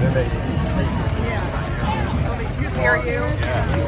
Yeah. Let me hear you. yeah.